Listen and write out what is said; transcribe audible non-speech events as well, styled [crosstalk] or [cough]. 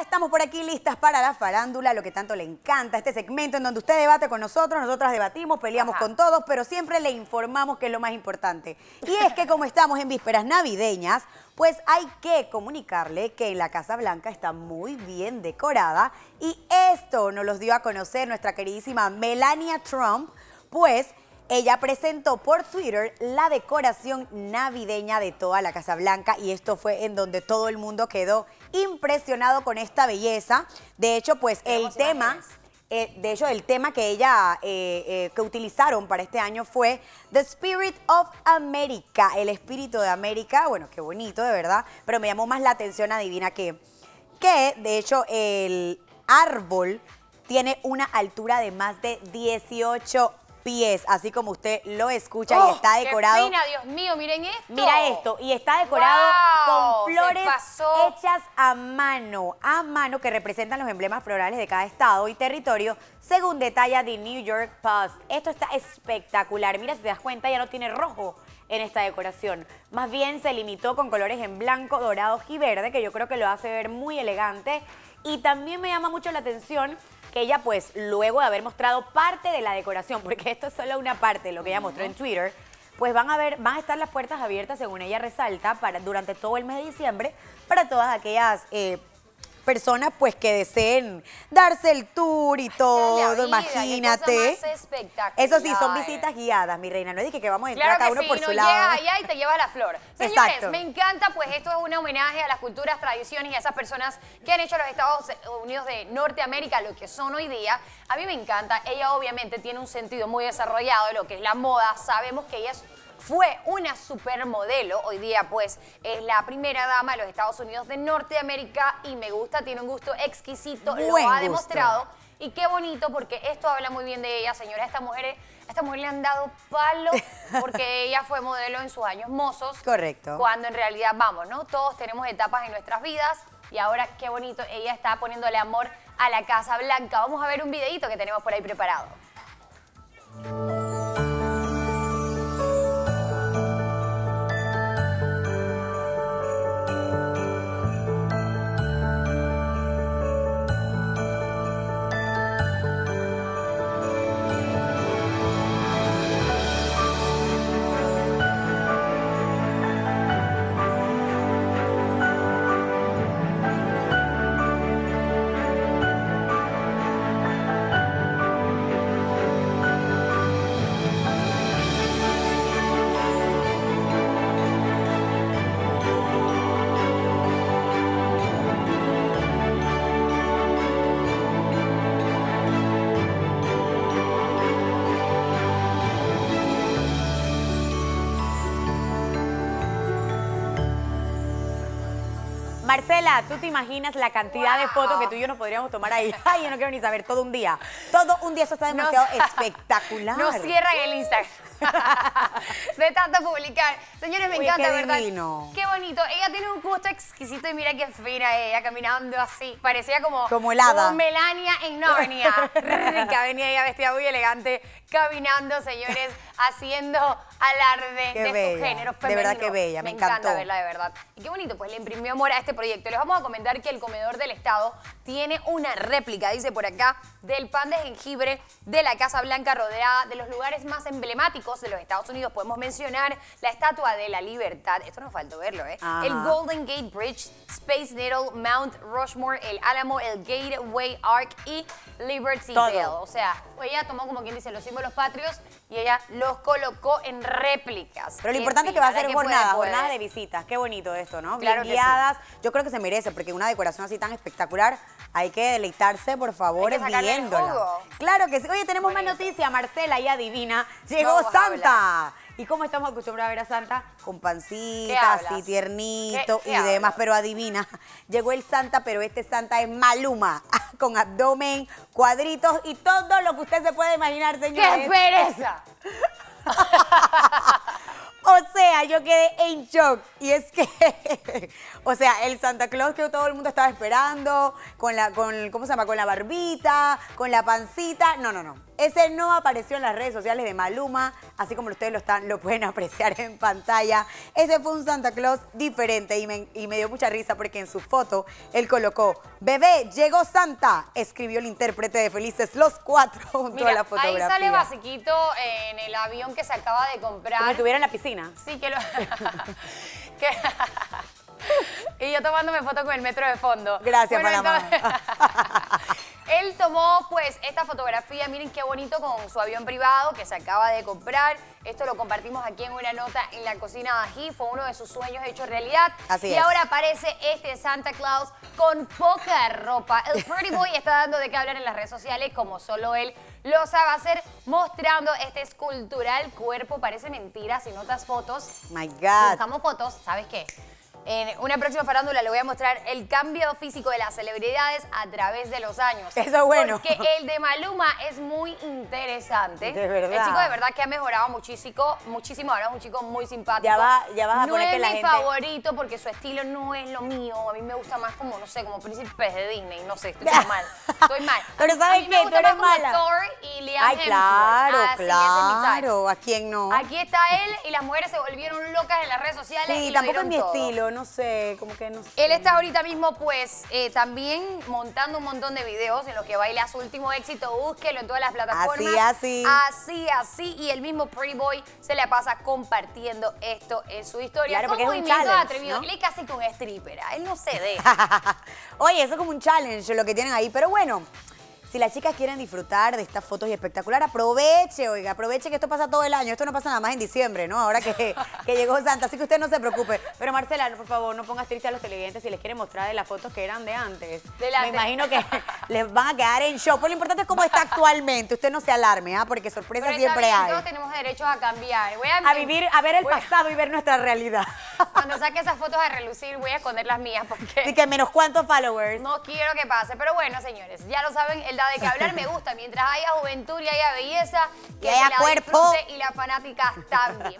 Estamos por aquí listas para la farándula, lo que tanto le encanta, este segmento en donde usted debate con nosotros, nosotras debatimos, peleamos con todos, pero siempre le informamos que es lo más importante. Y es que como estamos en vísperas navideñas, pues hay que comunicarle que en la Casa Blanca está muy bien decorada y esto nos lo dio a conocer nuestra queridísima Melania Trump, pues ella presentó por Twitter la decoración navideña de toda la Casa Blanca y esto fue en donde todo el mundo quedó impresionado con esta belleza. De hecho, pues el tema... Eh, de hecho, el tema que ella, eh, eh, que utilizaron para este año fue The Spirit of America, el espíritu de América. Bueno, qué bonito, de verdad, pero me llamó más la atención, adivina qué, que de hecho el árbol tiene una altura de más de 18 pies, así como usted lo escucha y oh, está decorado. Qué fina, Dios mío, miren esto. Mira esto, y está decorado con flores hechas a mano, a mano que representan los emblemas florales de cada estado y territorio, según detalla The New York Post. Esto está espectacular. Mira, si te das cuenta, ya no tiene rojo en esta decoración. Más bien se limitó con colores en blanco, dorado y verde, que yo creo que lo hace ver muy elegante. Y también me llama mucho la atención ella pues luego de haber mostrado parte de la decoración, porque esto es solo una parte de lo que ella mostró en Twitter, pues van a ver, van a estar las puertas abiertas, según ella resalta, para, durante todo el mes de diciembre, para todas aquellas eh, personas pues que deseen darse el tour y todo, imagínate. Eso sí, son visitas guiadas, mi reina. No es que vamos a entrar cada uno por su lado. Llegas allá y te lleva la flor. [laughs] Señores, me encanta, pues esto es un homenaje a las culturas, tradiciones y a esas personas que han hecho los Estados Unidos de Norteamérica lo que son hoy día. A mí me encanta. Ella obviamente tiene un sentido muy desarrollado de lo que es la moda. Sabemos que ella es fue una supermodelo. Hoy día, pues, es la primera dama de los Estados Unidos de Norteamérica y me gusta, tiene un gusto exquisito, lo ha demostrado. Y qué bonito, porque esto habla muy bien de ella, señora. Esta mujer, a esta mujer le han dado palo [laughs] porque ella fue modelo en sus años mozos. Correcto. Cuando en realidad, vamos, ¿no? Todos tenemos etapas en nuestras vidas y ahora qué bonito, ella está poniéndole amor a la Casa Blanca. Vamos a ver un videito que tenemos por ahí preparado. Marcela, ¿tú te imaginas la cantidad de fotos que tú y yo nos podríamos tomar ahí? [laughs] Ay, yo no quiero ni saber, todo un día. Todo un día, eso está demasiado [laughs] espectacular. Nos cierran el Instagram. [laughs] de tanto publicar. Señores, me encanta, ¿verdad? Qué bonito. Ella tiene un gusto exquisito y mira qué fina ella, caminando así. Parecía como, como helada. Como Melania en no venía rica, venía ella vestida muy elegante, caminando, señores, haciendo alarde de su género femenino. De verdad que bella, me, me encanta verla, de verdad. Y qué bonito, pues le imprimió amor a este proyecto. Les vamos a comentar que el comedor del Estado tiene una réplica, dice por acá, del pan de jengibre de la Casa Blanca rodeada de los lugares más emblemáticos de los Estados Unidos. Podemos mencionar la Estatua de la Libertad, esto nos faltó verlo, ¿eh? El Golden Gate Bridge, Space Needle, Mount Rushmore, el Álamo, el Gateway Arc y Liberty Bell. O sea, ella tomó como quien dice los símbolos patrios y ella los colocó en réplicas. Pero lo importante es que va a ser jornada, jornada de visitas. Qué bonito esto, ¿no? Claro guiadas. Yo creo que se merece, porque una decoración así tan espectacular, hay que deleitarse, por favor, viéndola. Claro que sí. Oye, tenemos más noticias, Marcela, y adivina. Llegó Santa. ¿Y cómo estamos acostumbrados a ver a Santa? Con pancita, así tiernito y demás. Pero adivina, [laughs] llegó el Santa, pero este Santa es Maluma. [laughs] Con abdomen, cuadritos y todo lo que usted se puede imaginar, señores. ¡Qué pereza! [laughs] O sea, yo quedé en shock. Y es que, o sea, el Santa Claus que todo el mundo estaba esperando, con la, con, ¿cómo se llama? Con la barbita, con la pancita. No, no, no. Ese no apareció en las redes sociales de Maluma, así como ustedes lo, están, lo pueden [laughs] apreciar en pantalla. Ese fue un Santa Claus diferente y me, y me dio mucha risa porque en su foto él colocó, bebé, llegó Santa, escribió el intérprete de Felices los Cuatro [laughs] junto a la fotografía. ahí sale basiquito en el avión que se acaba de comprar. Como estuviera en la piscina. Sí, que lo... [laughs] y yo tomándome foto con el metro de fondo. Gracias, bueno, Él tomó pues esta fotografía, miren qué bonito con su avión privado que se acaba de comprar. Esto lo compartimos aquí en una nota en la cocina de Ají, fue uno de sus sueños hecho realidad. Así y ahora aparece este Santa Claus con poca ropa. El Pretty Boy está dando de qué hablar en las redes sociales como solo él lo sabe hacer, mostrando este escultural cuerpo. Parece mentira si notas fotos. My God. buscamos fotos, ¿sabes qué? En una próxima farándula le voy a mostrar el cambio físico de las celebridades a través de los años. Eso es bueno. Porque el de Maluma es muy interesante. De verdad. El chico de verdad que ha mejorado muchísimo, muchísimo. Ahora es un chico muy simpático. Ya, va, ya vas a no poner que es la mi gente... favorito porque su estilo no es lo mío. A mí me gusta más como, no sé, como príncipes de Disney. No sé, estoy [laughs] mal. Estoy mal. [laughs] Pero ¿sabes qué? Tú eres mala. Thor y Liam Ay, claro, Hemsworth. Así, type. claro. ¿A quién no? Aquí está él y las mujeres se volvieron locas en las redes sociales Sí, y tampoco es mi todo. estilo, no sé, como que no sé. Él está ahorita mismo, pues, eh, también montando un montón de videos en los que baila su último éxito. Búsquelo en todas las plataformas. Así, así. Así, así. Y el mismo Pretty Boy se la pasa compartiendo esto en su historia. Claro, porque es un challenge, atrevidos. ¿no? Él es casi con stripper. Él no se [laughs] deja. Oye, eso es como un challenge lo que tienen ahí, pero bueno. Si las chicas quieren disfrutar de estas fotos y espectacular, aproveche, oiga, aproveche que esto pasa todo el año. Esto no pasa nada más en diciembre, ¿no? Ahora que, [laughs] que llegó Santa, así que usted no se preocupe. Pero Marcela, por favor, no pongas triste a los televidentes si les quieren mostrar de las fotos que eran de antes. De la- Me imagino [laughs] que les van a quedar en shock. Pero lo importante es cómo está actualmente. Usted no se alarme, ¿ah? Porque sorpresas Pero siempre bien, hay. Todos tenemos derechos a cambiar. Voy a, A vivir, a ver el voy a- pasado y ver nuestra realidad. Cuando saque esas fotos a relucir, voy a esconder las mías porque... Así que menos cuántos followers. No quiero que pase, pero bueno, señores, ya lo saben, el da de qué hablar me gusta. Mientras haya juventud y haya belleza, que Y haya se la cuerpo. y las fanáticas también.